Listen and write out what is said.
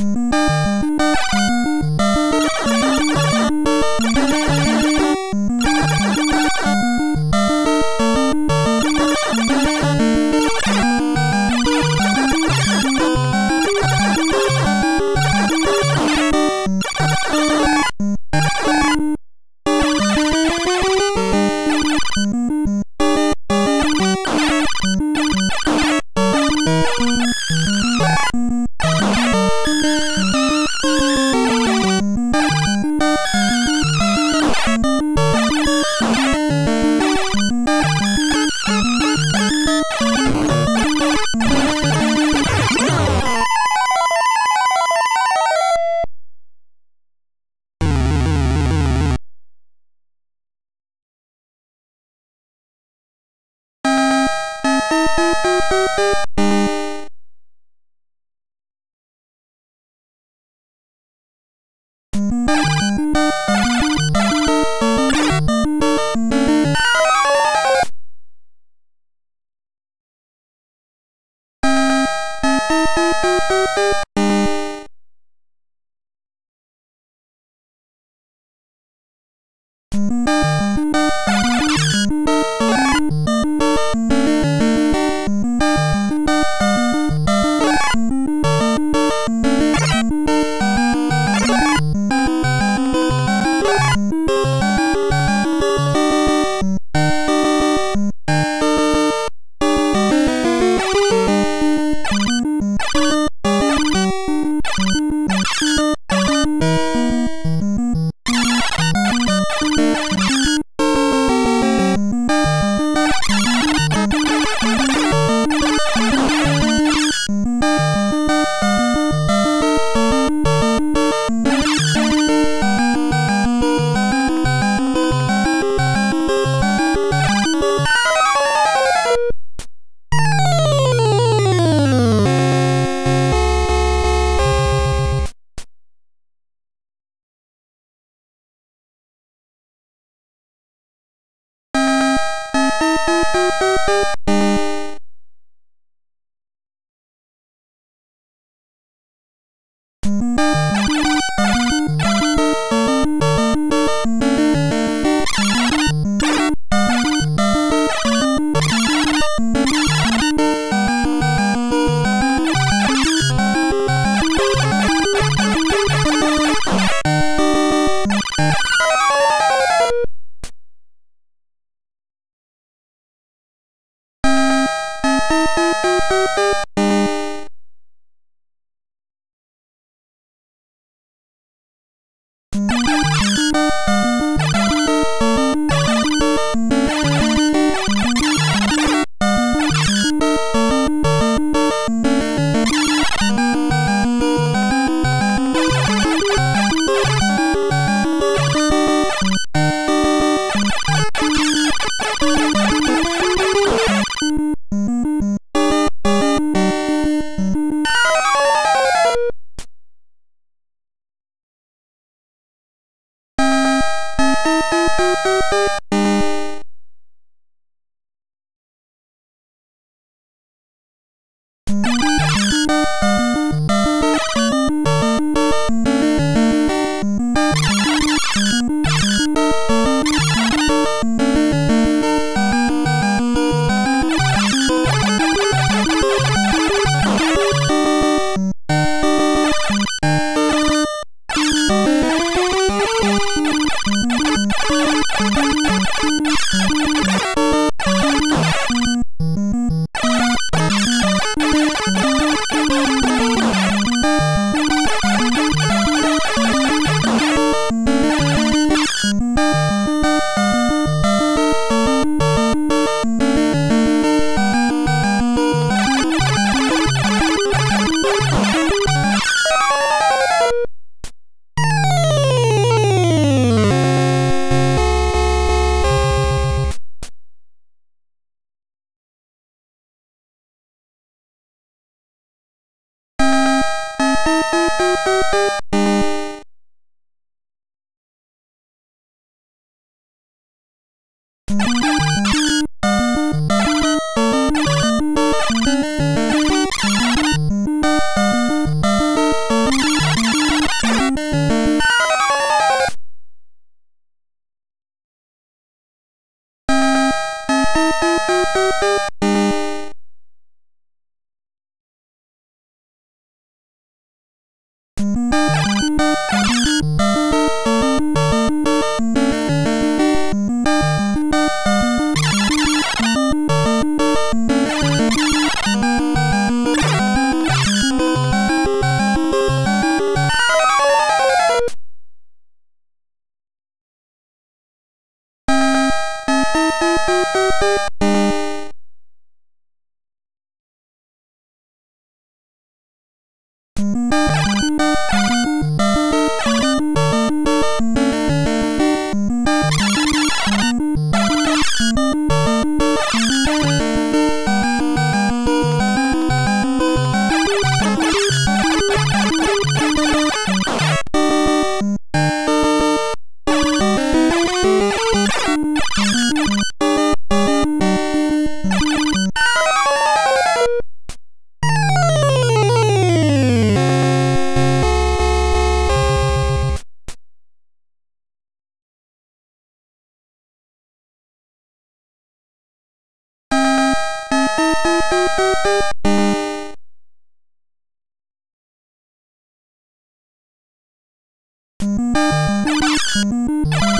Música ハイエース! Thank you. You Música Thank you.